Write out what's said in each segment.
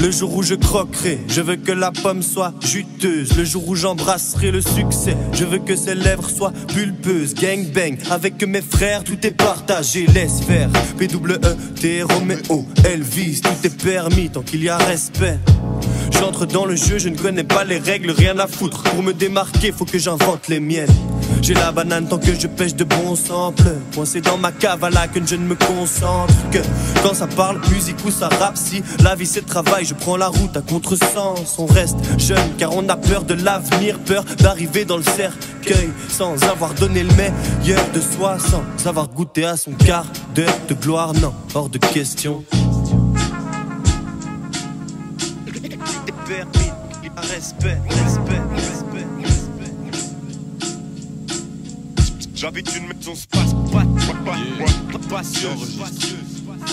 Le jour où je croquerai, je veux que la pomme soit juteuse. Le jour où j'embrasserai le succès, je veux que ses lèvres soient pulpeuses. Gang bang, avec mes frères, tout est partagé. Laisse faire. P-W-E-T, Roméo, Elvis, tout est permis tant qu'il y a respect. J'entre dans le jeu, je ne connais pas les règles, rien à foutre. Pour me démarquer, faut que j'invente les miennes. J'ai la banane tant que je pêche de bons samples. Coincé dans ma cave à la que je ne me concentre que quand ça parle musique ou ça rappe. Si la vie c'est travail, je prends la route à contresens. On reste jeune car on a peur de l'avenir, peur d'arriver dans le cercueil sans avoir donné le meilleur de soi, sans avoir goûté à son quart d'heure de gloire. Non, hors de question. Respect, J'habite une maison space.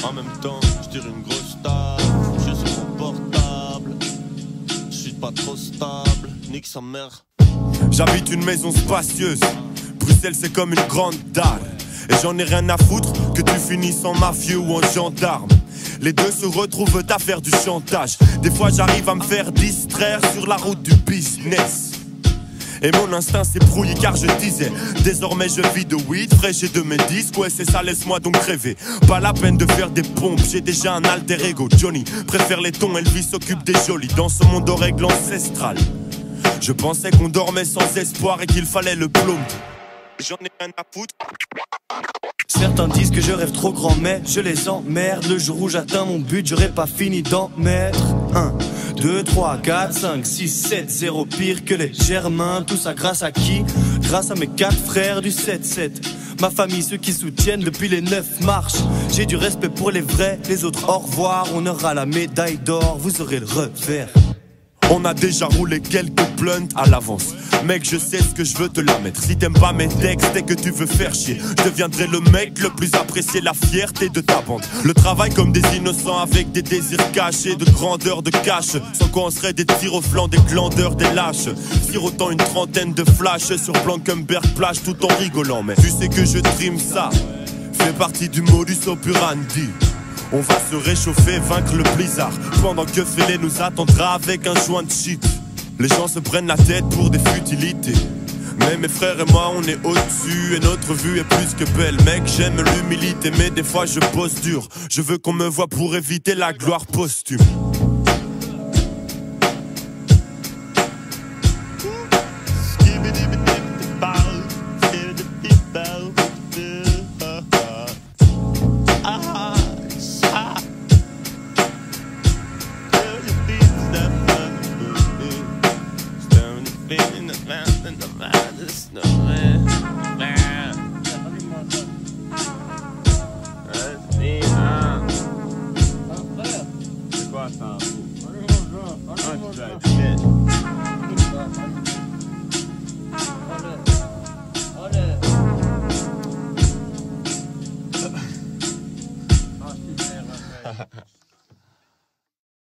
En même temps, je tire une grosse table. Je suis sur mon portable. Je suis pas trop stable. Nique sa mère. J'habite une maison spacieuse. Bruxelles, c'est comme une grande dalle. Et j'en ai rien à foutre que tu finisses en mafieux ou en gendarme. Les deux se retrouvent à faire du chantage. Des fois, j'arrive à me faire distraire sur la route du business. Et mon instinct s'est brouillé car je disais Désormais je vis de weed, fraîche et de mes disques. Ouais c'est ça, laisse-moi donc rêver. Pas la peine de faire des pompes, j'ai déjà un alter ego Johnny. Préfère les tons, Elvis s'occupe des jolis Dans ce monde aux règles ancestrales Je pensais qu'on dormait sans espoir et qu'il fallait le plomb J'en ai rien à foutre. Certains disent que je rêve trop grand, mais je les emmerde. Le jour où j'atteins mon but, j'aurais pas fini d'en mettre. 1, 2, 3, 4, 5, 6, 7, 0. Pire que les Germains. Tout ça grâce à qui? Grâce à mes quatre frères du 7-7. Ma famille, ceux qui soutiennent depuis les 9 marches. J'ai du respect pour les vrais, les autres au revoir. On aura la médaille d'or, vous aurez le revers. On a déjà roulé quelques blunts à l'avance. Mec, je sais ce que je veux te la mettre. Si t'aimes pas mes textes et que tu veux faire chier, je deviendrai le mec le plus apprécié, la fierté de ta bande. Le travail comme des innocents avec des désirs cachés, de grandeur, de cash. Sans quoi on serait des tirs au flanc, des glandeurs, des lâches. Sirotant une trentaine de flashs sur Blankenberg plage tout en rigolant. Mais tu sais que je trime ça. Fait partie du modus operandi. On va se réchauffer, vaincre le blizzard. Pendant que Félé nous attendra avec un joint de shit. Les gens se prennent la tête pour des futilités. Mais mes frères et moi on est au-dessus et notre vue est plus que belle Mec j'aime l'humilité mais des fois je pose dur Je veux qu'on me voit pour éviter la gloire posthume No.